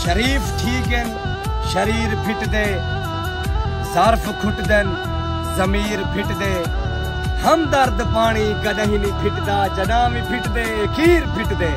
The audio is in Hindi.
शरीफ ठीक है, शरीर फिट दे ज़र्फ खुट देन, जमीर फिट दे। हम दर्द पानी कदही नहीं फिटदा जडा भी फिट दे, खीर फिट दे।